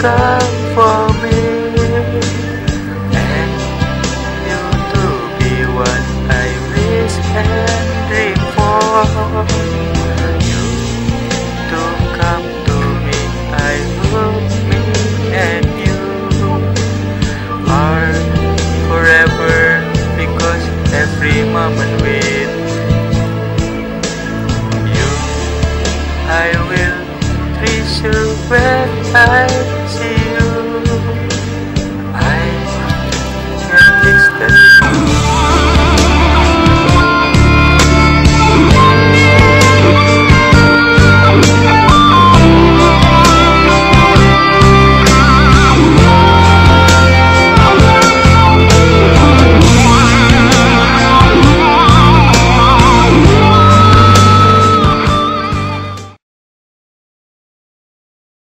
come for me. And you to be what I wish and dream for. You to come to me I hope me and you Are forever because every moment with you I will treasure when I